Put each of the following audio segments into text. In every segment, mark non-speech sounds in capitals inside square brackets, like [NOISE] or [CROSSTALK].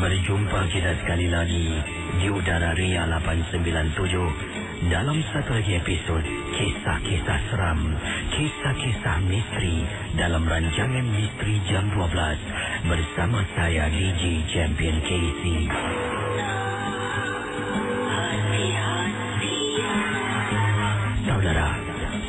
Berjumpa kita sekali lagi di udara Ria 897 dalam satu lagi episod Kisah-Kisah Seram, Kisah-Kisah Misteri dalam rancangan Misteri Jam 12 bersama saya DJ Champion Casey. Saudara,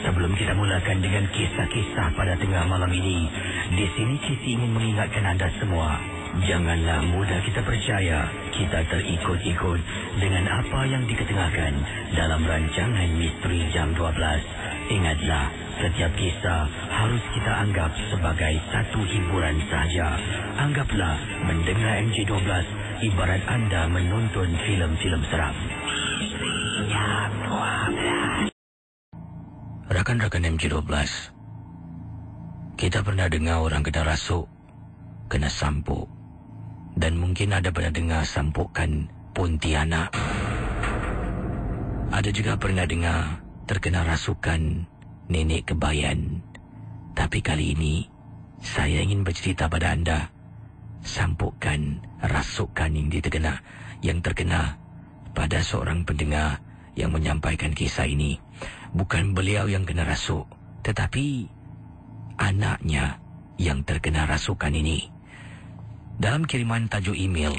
sebelum kita mulakan dengan kisah-kisah pada tengah malam ini, di sini Casey ingin mengingatkan anda semua Janganlah mudah kita percaya kita terikut-ikut dengan apa yang diketengahkan dalam rancangan Misteri Jam 12. Ingatlah, setiap kisah harus kita anggap sebagai satu hiburan saja. Anggaplah mendengar MJ12 ibarat anda menonton filem-filem seram. Jam 12. Rakan-rakan MJ12, kita pernah dengar orang kena rasuk, kena sampuk dan mungkin ada pernah dengar sampukan Pontianak. Ada juga pernah dengar terkena rasukan nenek kebayan. Tapi kali ini, saya ingin bercerita pada anda sampukan rasukan yang terkena, yang terkena pada seorang pendengar yang menyampaikan kisah ini. Bukan beliau yang kena rasuk, tetapi anaknya yang terkena rasukan ini. Dalam kiriman tajuk email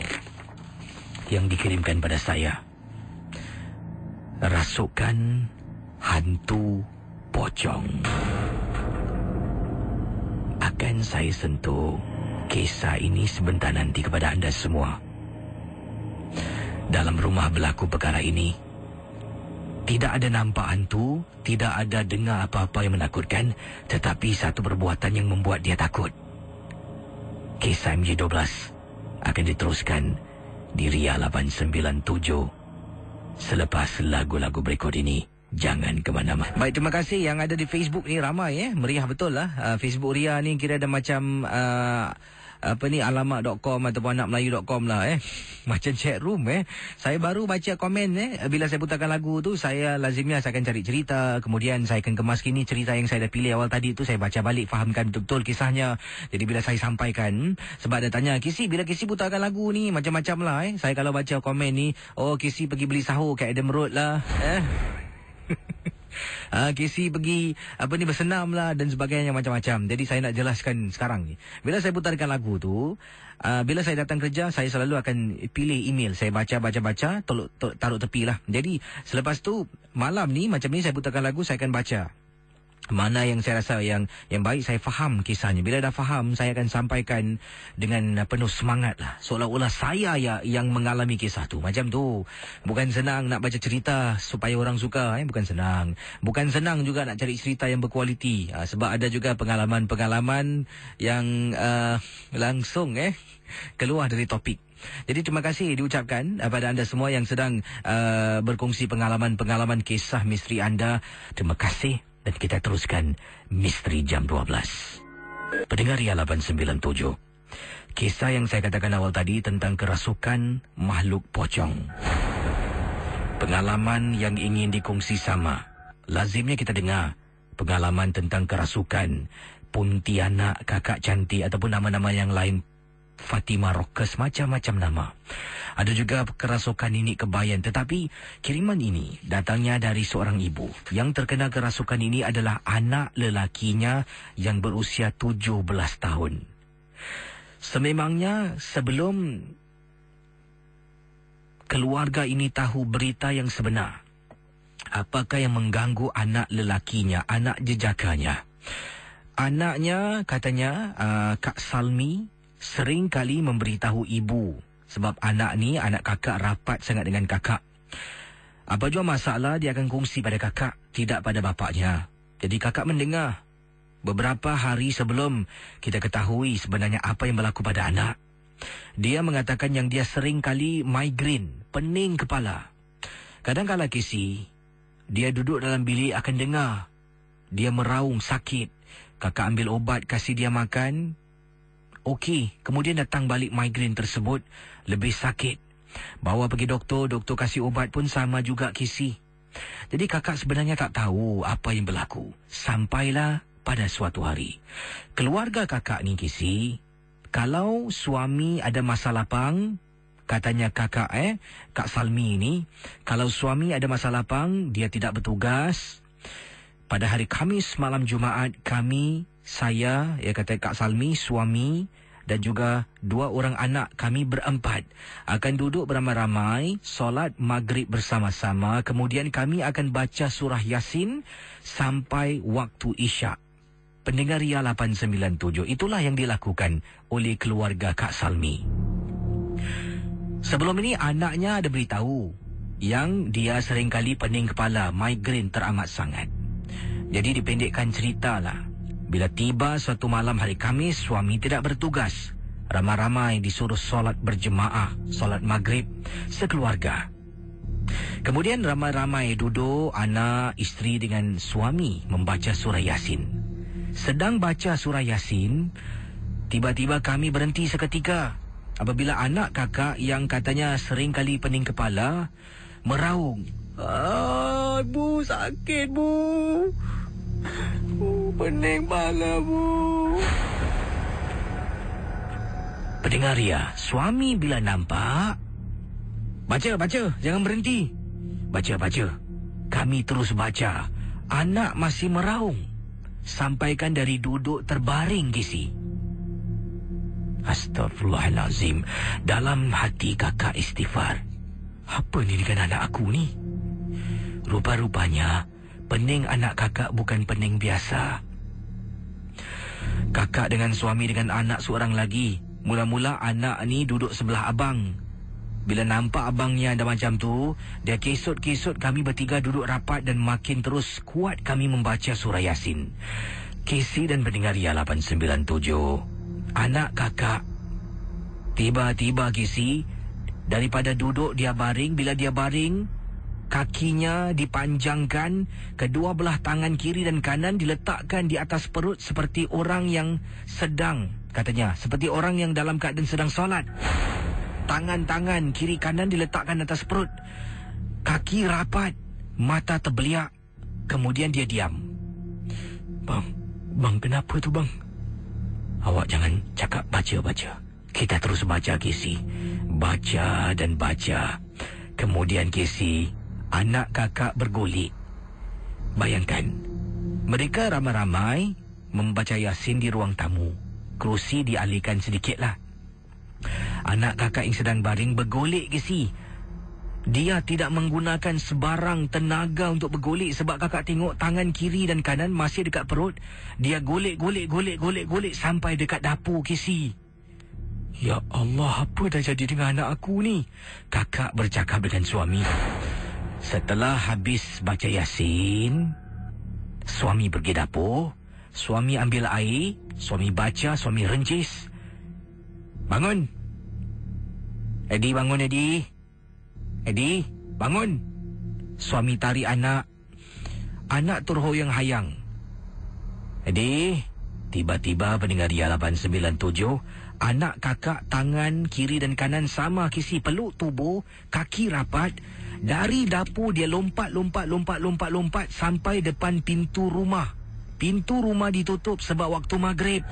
yang dikirimkan pada saya, rasukan hantu pocong. Akan saya sentuh kisah ini sebentar nanti kepada anda semua. Dalam rumah berlaku perkara ini, tidak ada nampak hantu, tidak ada dengar apa-apa yang menakutkan, tetapi satu perbuatan yang membuat dia takut. Kisah MJ12 akan diteruskan di Ria 897 selepas lagu-lagu berikut ini. Jangan ke mana-mana. Baik, terima kasih yang ada di Facebook ni ramai eh. Meriah betul lah. Uh, Facebook Ria ni kira ada macam uh, apa ni alamat.com ataupun anakmelayu.com lah eh. [LAUGHS] Macam chat room eh. Saya baru baca komen eh. Bila saya putarkan lagu tu, saya lazimnya saya akan cari cerita. Kemudian saya akan kemas kini cerita yang saya dah pilih awal tadi tu. Saya baca balik, fahamkan betul-betul kisahnya. Jadi bila saya sampaikan, sebab ada tanya, Kisi, bila Kisi putarkan lagu ni, macam-macam lah eh. Saya kalau baca komen ni, oh Kisi pergi beli sahur kat Adam Road lah. Eh. Ah, Casey pergi apa ni bersenam lah dan sebagainya macam-macam. Jadi saya nak jelaskan sekarang ni. Bila saya putarkan lagu tu, uh, bila saya datang kerja, saya selalu akan pilih email. Saya baca, baca, baca, tolok, taruh tepi lah. Jadi selepas tu, malam ni macam ni saya putarkan lagu, saya akan baca mana yang saya rasa yang yang baik saya faham kisahnya. Bila dah faham saya akan sampaikan dengan penuh semangat lah. Seolah-olah saya ya yang mengalami kisah tu. Macam tu. Bukan senang nak baca cerita supaya orang suka eh. Bukan senang. Bukan senang juga nak cari cerita yang berkualiti. Ha, sebab ada juga pengalaman-pengalaman yang uh, langsung eh keluar dari topik. Jadi terima kasih diucapkan kepada anda semua yang sedang uh, berkongsi pengalaman-pengalaman kisah misteri anda. Terima kasih dan kita teruskan Misteri Jam 12. Pendengar Ria 897. Kisah yang saya katakan awal tadi tentang kerasukan makhluk pocong. Pengalaman yang ingin dikongsi sama. Lazimnya kita dengar pengalaman tentang kerasukan Puntianak, kakak cantik ataupun nama-nama yang lain Fatima Rockers macam-macam nama. Ada juga kerasukan ini kebayan tetapi kiriman ini datangnya dari seorang ibu. Yang terkena kerasukan ini adalah anak lelakinya yang berusia 17 tahun. Sememangnya sebelum keluarga ini tahu berita yang sebenar. Apakah yang mengganggu anak lelakinya, anak jejakanya? Anaknya katanya uh, Kak Salmi sering kali memberitahu ibu sebab anak ni, anak kakak rapat sangat dengan kakak. Apa jua masalah dia akan kongsi pada kakak, tidak pada bapaknya. Jadi kakak mendengar. Beberapa hari sebelum kita ketahui sebenarnya apa yang berlaku pada anak. Dia mengatakan yang dia sering kali migraine, pening kepala. Kadang-kadang kisi, dia duduk dalam bilik akan dengar. Dia meraung sakit. Kakak ambil obat kasih dia makan, Okey, kemudian datang balik migrain tersebut lebih sakit. Bawa pergi doktor, doktor kasih ubat pun sama juga kisi. Jadi kakak sebenarnya tak tahu apa yang berlaku. Sampailah pada suatu hari. Keluarga kakak ni kisi, kalau suami ada masalah pang, katanya kakak eh, Kak Salmi ini, kalau suami ada masalah pang, dia tidak bertugas. Pada hari Kamis malam Jumaat, kami, saya, ya kata Kak Salmi, suami dan juga dua orang anak kami berempat akan duduk beramai-ramai solat maghrib bersama-sama kemudian kami akan baca surah Yasin sampai waktu Isyak. Pendengar Ria 897 itulah yang dilakukan oleh keluarga Kak Salmi. Sebelum ini anaknya ada beritahu yang dia seringkali pening kepala, migrain teramat sangat. Jadi dipendekkan ceritalah. Bila tiba suatu malam hari Kamis, suami tidak bertugas. Ramai-ramai disuruh solat berjemaah, solat maghrib, sekeluarga. Kemudian ramai-ramai duduk anak, isteri dengan suami membaca surah Yasin. Sedang baca surah Yasin, tiba-tiba kami berhenti seketika apabila anak kakak yang katanya sering kali pening kepala meraung. Ah, bu sakit bu. bu pening kepala bu. Pendengar ya, suami bila nampak Baca, baca, jangan berhenti Baca, baca Kami terus baca Anak masih meraung Sampaikan dari duduk terbaring Gisi Astagfirullahalazim. Dalam hati kakak istighfar. Apa ni dengan anak aku ni? Rupa-rupanya, pening anak kakak bukan pening biasa. Kakak dengan suami dengan anak seorang lagi. Mula-mula anak ni duduk sebelah abang. Bila nampak abangnya ada macam tu, dia kesut-kesut kami bertiga duduk rapat dan makin terus kuat kami membaca surah Yasin. Casey dan pendengar Ria 897. Anak kakak Tiba-tiba Kisi Daripada duduk dia baring Bila dia baring Kakinya dipanjangkan Kedua belah tangan kiri dan kanan Diletakkan di atas perut Seperti orang yang sedang Katanya Seperti orang yang dalam keadaan sedang solat Tangan-tangan kiri kanan diletakkan atas perut Kaki rapat Mata terbeliak Kemudian dia diam Bang, bang kenapa tu bang? Awak jangan cakap baca-baca. Kita terus baca, Casey. Baca dan baca. Kemudian, Casey, anak kakak bergulik. Bayangkan, mereka ramai-ramai membaca Yasin di ruang tamu. Kerusi dialihkan sedikitlah. Anak kakak yang sedang baring bergolek, Casey. Dia tidak menggunakan sebarang tenaga untuk bergolek sebab kakak tengok tangan kiri dan kanan masih dekat perut. Dia golek, golek, golek, golek, golek sampai dekat dapur Casey. Ya Allah, apa dah jadi dengan anak aku ni? Kakak bercakap dengan suami. Setelah habis baca Yasin, suami pergi dapur. Suami ambil air, suami baca, suami rencis. Bangun. Eddie bangun, Eddie. Edi, bangun. Suami tarik anak. Anak terhoyang hayang. Edi, tiba-tiba pendengar dia 897. Anak kakak tangan kiri dan kanan sama kisi peluk tubuh, kaki rapat. Dari dapur dia lompat, lompat, lompat, lompat, lompat sampai depan pintu rumah. Pintu rumah ditutup sebab waktu maghrib.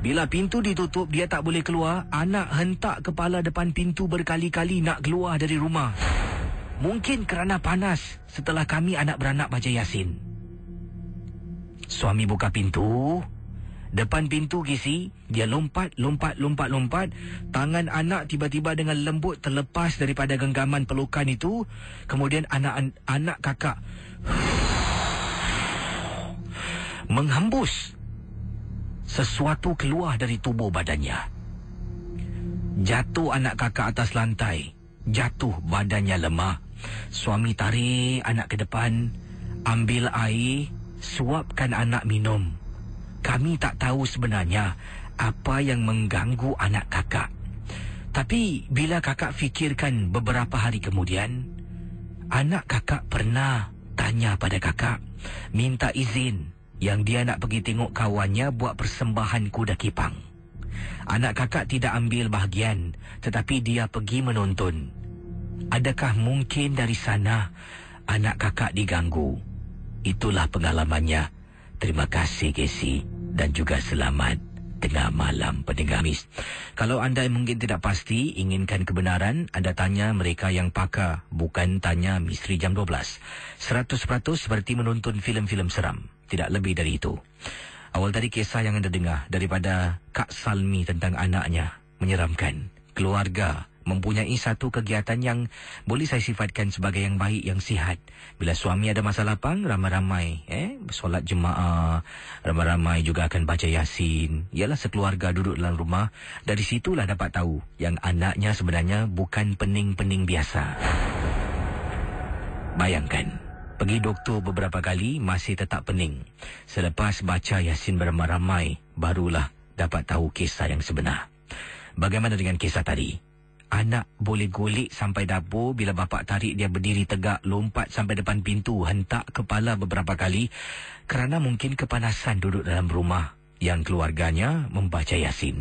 Bila pintu ditutup, dia tak boleh keluar. Anak hentak kepala depan pintu berkali-kali nak keluar dari rumah. Mungkin kerana panas setelah kami anak beranak baca Yasin. Suami buka pintu. Depan pintu kisi, dia lompat, lompat, lompat, lompat. Tangan anak tiba-tiba dengan lembut terlepas daripada genggaman pelukan itu. Kemudian anak anak kakak menghembus sesuatu keluar dari tubuh badannya. Jatuh anak kakak atas lantai. Jatuh badannya lemah. Suami tarik anak ke depan. Ambil air. Suapkan anak minum. Kami tak tahu sebenarnya apa yang mengganggu anak kakak. Tapi bila kakak fikirkan beberapa hari kemudian, anak kakak pernah tanya pada kakak, minta izin yang dia nak pergi tengok kawannya buat persembahan kuda kipang. Anak kakak tidak ambil bahagian tetapi dia pergi menonton. Adakah mungkin dari sana anak kakak diganggu? Itulah pengalamannya. Terima kasih Casey dan juga selamat tengah malam pendengar mis. Kalau anda mungkin tidak pasti inginkan kebenaran, anda tanya mereka yang pakar, bukan tanya misteri jam 12. 100% seperti menonton filem-filem seram. Tidak lebih dari itu. Awal tadi kisah yang anda dengar daripada Kak Salmi tentang anaknya. Menyeramkan. Keluarga mempunyai satu kegiatan yang boleh saya sifatkan sebagai yang baik, yang sihat. Bila suami ada masalah pang, ramai-ramai eh, solat jemaah, ramai-ramai juga akan baca yasin. Ialah sekeluarga duduk dalam rumah. Dari situlah dapat tahu yang anaknya sebenarnya bukan pening-pening biasa. Bayangkan, pergi doktor beberapa kali masih tetap pening. Selepas baca yasin beramai-ramai, barulah dapat tahu kisah yang sebenar. Bagaimana dengan kisah tadi? Anak boleh golek sampai dapur bila bapak tarik dia berdiri tegak, lompat sampai depan pintu, hentak kepala beberapa kali kerana mungkin kepanasan duduk dalam rumah yang keluarganya membaca Yasin.